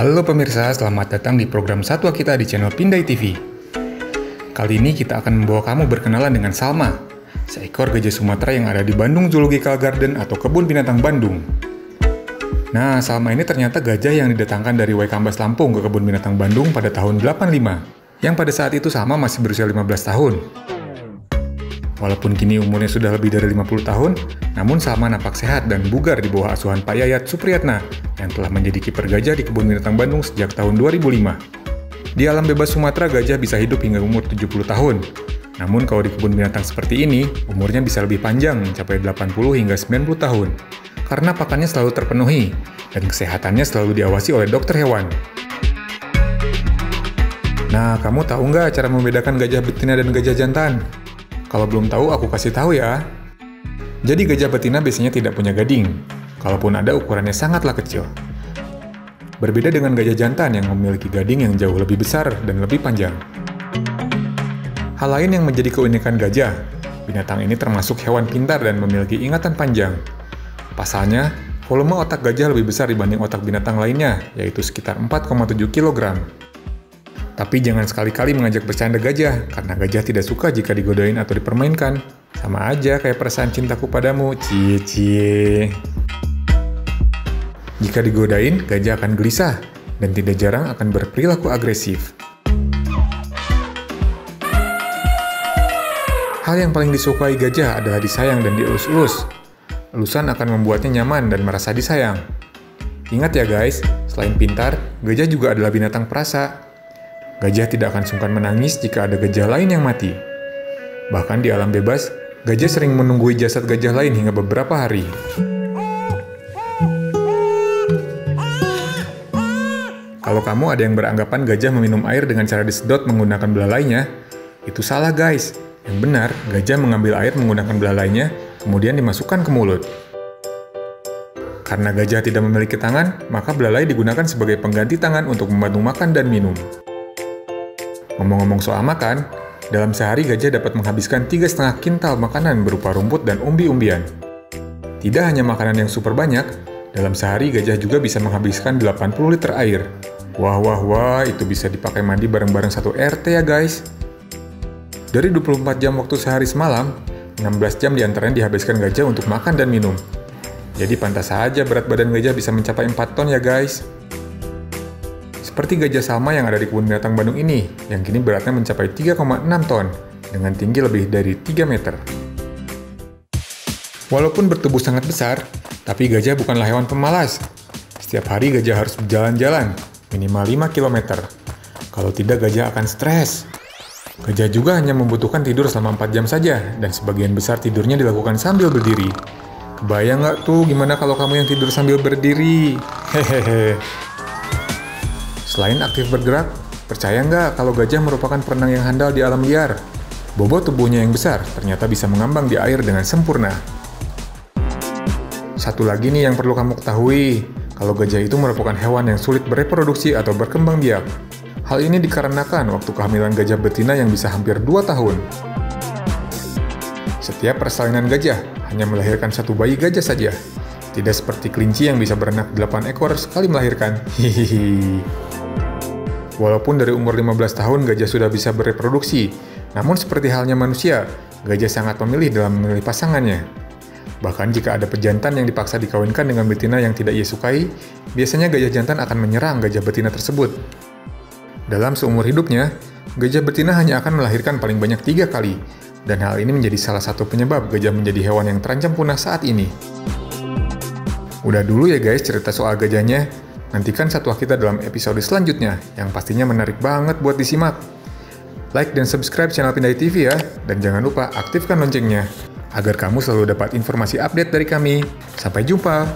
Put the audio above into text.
Halo pemirsa, selamat datang di program Satwa Kita di channel Pindai TV. Kali ini kita akan membawa kamu berkenalan dengan Salma, seekor gajah Sumatera yang ada di Bandung Zoological Garden atau Kebun Binatang Bandung. Nah, Salma ini ternyata gajah yang didatangkan dari Waikambas Lampung ke Kebun Binatang Bandung pada tahun 85, yang pada saat itu Salma masih berusia 15 tahun. Walaupun kini umurnya sudah lebih dari 50 tahun, namun Salma nampak sehat dan bugar di bawah asuhan Pak Yayat Supriyatna yang telah menjadi kiper gajah di Kebun Binatang Bandung sejak tahun 2005. Di alam bebas Sumatera, gajah bisa hidup hingga umur 70 tahun. Namun kalau di kebun binatang seperti ini, umurnya bisa lebih panjang, mencapai 80 hingga 90 tahun. Karena pakannya selalu terpenuhi, dan kesehatannya selalu diawasi oleh dokter hewan. Nah, kamu tahu nggak cara membedakan gajah betina dan gajah jantan? Kalau belum tahu, aku kasih tahu ya. Jadi gajah betina biasanya tidak punya gading. Kalaupun ada, ukurannya sangatlah kecil. Berbeda dengan gajah jantan yang memiliki gading yang jauh lebih besar dan lebih panjang. Hal lain yang menjadi keunikan gajah, binatang ini termasuk hewan pintar dan memiliki ingatan panjang. Pasalnya, volume otak gajah lebih besar dibanding otak binatang lainnya, yaitu sekitar 4,7 kg. Tapi jangan sekali-kali mengajak bercanda gajah, karena gajah tidak suka jika digodain atau dipermainkan. Sama aja kayak perasaan cintaku padamu, cie-cie. Jika digodain, gajah akan gelisah, dan tidak jarang akan berperilaku agresif. Hal yang paling disukai gajah adalah disayang dan dielus-elus. Elusan akan membuatnya nyaman dan merasa disayang. Ingat ya guys, selain pintar, gajah juga adalah binatang perasa. Gajah tidak akan sungkan menangis jika ada gajah lain yang mati. Bahkan di alam bebas, gajah sering menunggui jasad gajah lain hingga beberapa hari. Kalau kamu ada yang beranggapan gajah meminum air dengan cara disedot menggunakan belalainya, itu salah guys. Yang benar, gajah mengambil air menggunakan belalainya, kemudian dimasukkan ke mulut. Karena gajah tidak memiliki tangan, maka belalai digunakan sebagai pengganti tangan untuk membantu makan dan minum. Ngomong-ngomong soal makan, dalam sehari gajah dapat menghabiskan tiga setengah kintal makanan berupa rumput dan umbi-umbian. Tidak hanya makanan yang super banyak, dalam sehari gajah juga bisa menghabiskan 80 liter air. Wah wah wah, itu bisa dipakai mandi bareng-bareng satu RT ya guys. Dari 24 jam waktu sehari semalam, 16 jam di antaranya dihabiskan gajah untuk makan dan minum. Jadi pantas saja berat badan gajah bisa mencapai 4 ton ya guys. Seperti gajah Salma yang ada di kebun binatang Bandung ini, yang kini beratnya mencapai 3,6 ton, dengan tinggi lebih dari 3 meter. Walaupun bertubuh sangat besar, tapi gajah bukanlah hewan pemalas. Setiap hari gajah harus berjalan-jalan, minimal 5 km. Kalau tidak, gajah akan stres. Gajah juga hanya membutuhkan tidur selama 4 jam saja, dan sebagian besar tidurnya dilakukan sambil berdiri. Kebayang nggak tuh gimana kalau kamu yang tidur sambil berdiri? Hehehe. Selain aktif bergerak, percaya nggak kalau gajah merupakan perenang yang handal di alam liar? Bobot tubuhnya yang besar ternyata bisa mengambang di air dengan sempurna. Satu lagi nih yang perlu kamu ketahui, kalau gajah itu merupakan hewan yang sulit bereproduksi atau berkembang biak. Hal ini dikarenakan waktu kehamilan gajah betina yang bisa hampir 2 tahun. Setiap persalinan gajah hanya melahirkan satu bayi gajah saja, tidak seperti kelinci yang bisa beranak 8 ekor sekali melahirkan. Hihihi. Walaupun dari umur 15 tahun gajah sudah bisa bereproduksi, namun seperti halnya manusia, gajah sangat memilih dalam memilih pasangannya. Bahkan jika ada pejantan yang dipaksa dikawinkan dengan betina yang tidak ia sukai, biasanya gajah jantan akan menyerang gajah betina tersebut. Dalam seumur hidupnya, gajah betina hanya akan melahirkan paling banyak tiga kali, dan hal ini menjadi salah satu penyebab gajah menjadi hewan yang terancam punah saat ini. Udah dulu ya guys cerita soal gajahnya, Nantikan satwa kita dalam episode selanjutnya, yang pastinya menarik banget buat disimak. Like dan subscribe channel Pindai TV ya, dan jangan lupa aktifkan loncengnya, agar kamu selalu dapat informasi update dari kami. Sampai jumpa!